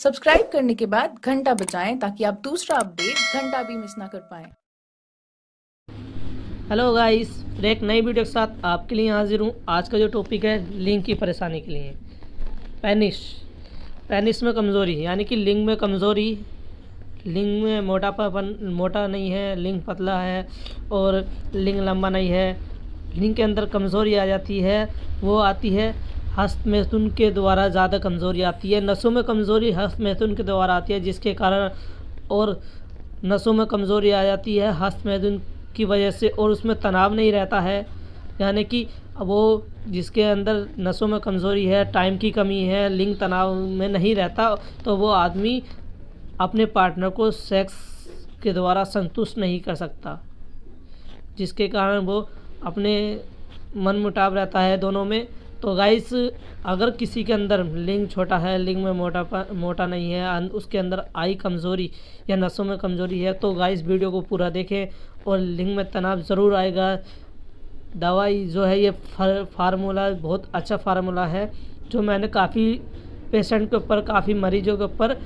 Subscribe करने के बाद घंटा बजाएँ ताकि आप दूसरा अपडेट घंटा भी मिस ना कर पाएँ। हेलो गाइस फिर एक नई वीडियो के साथ आपके लिए हाजिर हूँ। आज का जो टॉपिक है लिंग की परेशानी के लिए। पेनिस पेनिस में कमज़ोरी, यानी कि लिंग में कमज़ोरी। लिंग में मोटापापन मोटा नहीं है लिंग पतला है और लिंग लंबा नहीं है। लिंग के अंदर कमज़ोरी आ जाती है, वो आती है हस्त मैथुन के द्वारा ज़्यादा कमज़ोरी आती है। नसों में कमज़ोरी हस्त मैथुन के द्वारा आती है, जिसके कारण और नसों में कमज़ोरी आ जाती है। हस्त मैथुन की वजह से और उसमें तनाव नहीं रहता है। यानी कि वो जिसके अंदर नसों में कमज़ोरी है, टाइम की कमी है, लिंग तनाव में नहीं रहता तो वो आदमी अपने पार्टनर को सेक्स के द्वारा संतुष्ट नहीं कर सकता, जिसके कारण वो अपने मन मुटाव रहता है दोनों में। तो गाइस अगर किसी के अंदर लिंग छोटा है, लिंग में मोटा मोटा नहीं है उसके अंदर आई कमज़ोरी या नसों में कमज़ोरी है तो गाइस वीडियो को पूरा देखें और लिंग में तनाव ज़रूर आएगा। दवाई जो है, ये फार्मूला, बहुत अच्छा फार्मूला है, जो मैंने काफ़ी पेशेंट के ऊपर, काफ़ी मरीजों के ऊपर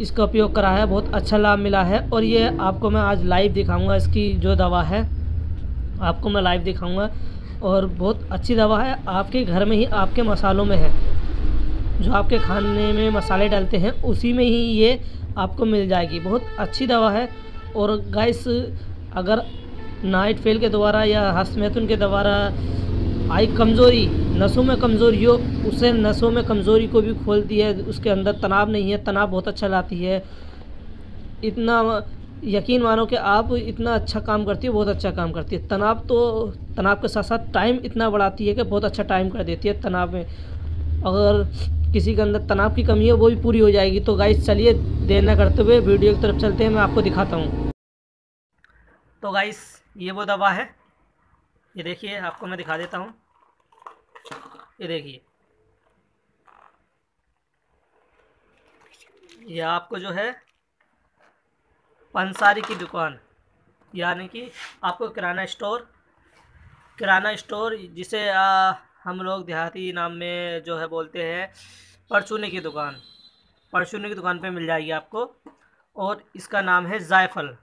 इसका उपयोग करा है, बहुत अच्छा लाभ मिला है और ये आपको मैं आज लाइव दिखाऊँगा, इसकी जो दवा है, आपको मैं लाइव दिखाऊँगा। और बहुत अच्छी दवा है। आपके घर में ही आपके मसालों में है। जो आपके खाने में मसाले डालते हैं, उसी में ही ये आपको मिल जाएगी। बहुत अच्छी दवा है। और गैस अगर नाइट फेल के द्वारा या हस्तमैथुन के द्वारा आई कमज़ोरी, नसों में कमज़ोरी हो, उसे नसों में कमज़ोरी को भी खोलती है। उसके अंदर तनाव नहीं है। तनाव बहुत अच्छा लाती है। इतना यकीन मानो कि आप इतना अच्छा काम करती है, बहुत अच्छा काम करती है। तनाव तो तनाव के साथ साथ टाइम इतना बढ़ाती है कि बहुत अच्छा टाइम कर देती है तनाव में। अगर किसी के अंदर तनाव की कमी है, वो भी पूरी हो जाएगी। तो गाइस चलिए, देर न करते हुए वीडियो की तरफ़ चलते हैं, मैं आपको दिखाता हूँ। तो गाइस ये वो दवा है। ये देखिए, आपको मैं दिखा देता हूँ। ये देखिए। यह आपको जो है पंसारी की दुकान। यानी कि आपको किराना स्टोर किराना स्टोर जिसे आ, हम लोग देहाती नाम में जो है बोलते हैं परचूने की दुकान। परचूने की दुकान पे मिल जाएगी आपको। और इसका नाम है जायफल।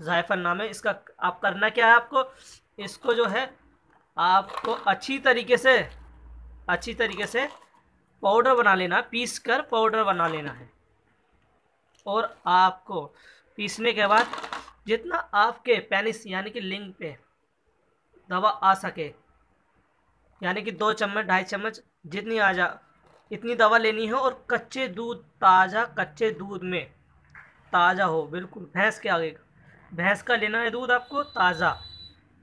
जायफल नाम है। इसका आप करना क्या है आपको? इसको जो है आपको अच्छी तरीके से अच्छी तरीके से पाउडर बना लेना पीस कर पाउडर बना लेना है। और आपको पीसने के बाद जितना आपके पेनिस यानी कि लिंग पे दवा आ सके, यानी कि दो चम्मच, ढाई चम्मच जितनी आ जा, इतनी दवा लेनी है और कच्चे दूध ताज़ा, कच्चे दूध में ताज़ा हो, बिल्कुल भैंस के आगे, भैंस का लेना है दूध आपको ताज़ा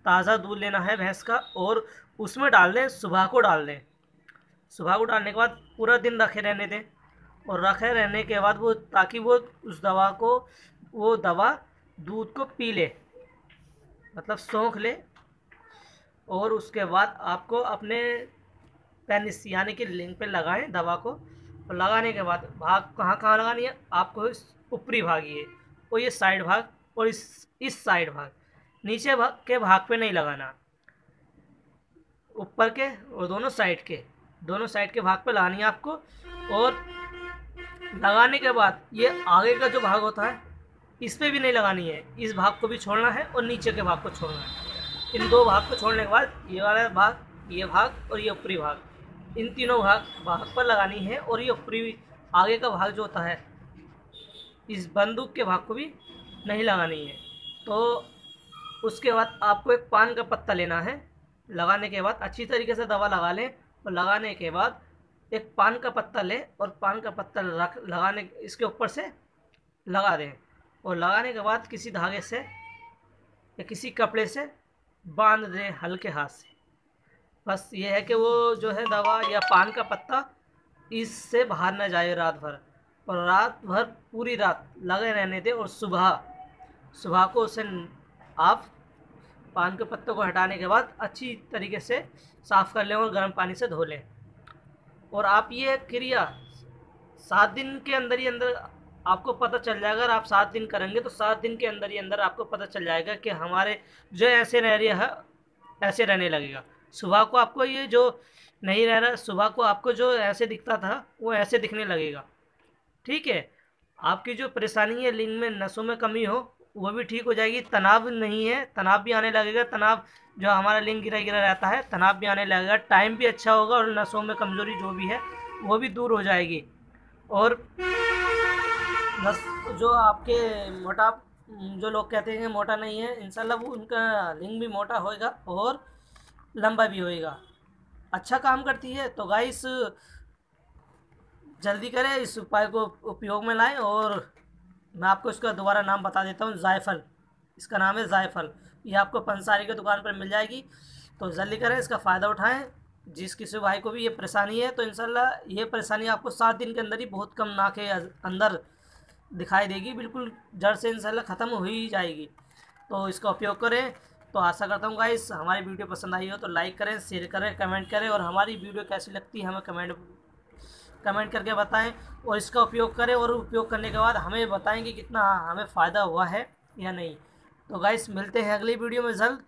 ताज़ा दूध लेना है भैंस का और उसमें डाल दें सुबह को डाल दें, सुबह को डालने के बाद पूरा दिन रखे रहने दें। और रखे रहने के बाद वो, ताकि वो उस दवा को, वो दवा दूध को पी ले मतलब सौंख ले, और उसके बाद आपको अपने पेनिस, यानी कि लिंग पे लगाएँ दवा को, और लगाने के बाद भाग कहाँ कहाँ लगानी है? आपको इस ऊपरी भाग ये, और ये साइड भाग, और इस इस साइड भाग, नीचे भाग के भाग पे नहीं लगाना। ऊपर के और दोनों साइड के, दोनों साइड के भाग पे लगानी है आपको, और लगाने के बाद ये आगे का जो भाग होता है इस पर भी नहीं लगानी है। इस भाग को भी छोड़ना है और नीचे के भाग को छोड़ना है। इन दो भाग को छोड़ने के बाद ये वाला भाग, ये भाग और ये ऊपरी भाग, इन तीनों भाग भाग पर लगानी है और ये ऊपरी, आगे का भाग जो होता है, इस बंदूक के भाग को भी नहीं लगानी है। तो उसके बाद आपको एक पान का पत्ता लेना है। लगाने के बाद अच्छी तरीके से दवा लगा लें और लगाने के बाद एक पान का पत्ता लें और पान का पत्ता रख, लगाने, इसके ऊपर से लगा दें। और लगाने के बाद किसी धागे से या किसी कपड़े से बाँध दें हल्के हाथ से। बस ये है कि वो जो है दवा या पान का पत्ता इससे बाहर ना जाए रात भर और रात भर पूरी रात लगे रहने दें और सुबह सुबह को उसे आप पान के पत्तों को हटाने के बाद अच्छी तरीके से साफ़ कर लें और गर्म पानी से धो लें। और आप ये क्रिया सात दिन के अंदर ही अंदर आपको पता चल जाएगा। अगर आप सात दिन करेंगे तो सात दिन के अंदर ही अंदर आपको पता चल जाएगा कि हमारे जो ऐसे रह रही है, ऐसे रहने लगेगा। सुबह को आपको ये जो नहीं रह रहा, सुबह को आपको जो ऐसे दिखता था, वो ऐसे दिखने लगेगा। ठीक है? आपकी जो परेशानी है, लिंग में नसों में कमी हो वो भी ठीक हो जाएगी। तनाव नहीं है। तनाव भी आने लगेगा। तनाव जो हमारा लिंग गिरा गिरा रहता है, तनाव भी आने लगेगा। टाइम भी अच्छा होगा और नसों में कमज़ोरी जो भी है, वो भी दूर हो जाएगी। और नस जो आपके मोटा, जो लोग कहते हैं मोटा नहीं है, इंशाल्लाह वो उनका लिंग भी मोटा होएगा और लंबा भी होएगा। अच्छा काम करती है तो गाइस जल्दी करें, इस उपाय को उपयोग में लाएँ और मैं आपको इसका दोबारा नाम बता देता हूँ, जायफल। इसका नाम है जायफल। ये आपको पंसारी की दुकान पर मिल जाएगी। तो जल्दी करें, इसका फ़ायदा उठाएँ। जिस किसी भाई को भी ये परेशानी है तो इंशाल्लाह ये परेशानी आपको सात दिन के अंदर ही बहुत कम ना के अंदर दिखाई देगी। बिल्कुल जड़ से इंशाल्लाह ख़त्म हो ही जाएगी। तो इसका उपयोग करें। तो आशा करता हूँ गाइस हमारी वीडियो पसंद आई हो तो लाइक करें शेयर करें कमेंट करें और हमारी वीडियो कैसी लगती है हमें कमेंट कमेंट करके बताएँ और इसका उपयोग करें और उपयोग करने के बाद हमें बताएँ कि कितना हमें फ़ायदा हुआ है या नहीं। तो गाइस मिलते हैं अगली वीडियो में जल्द।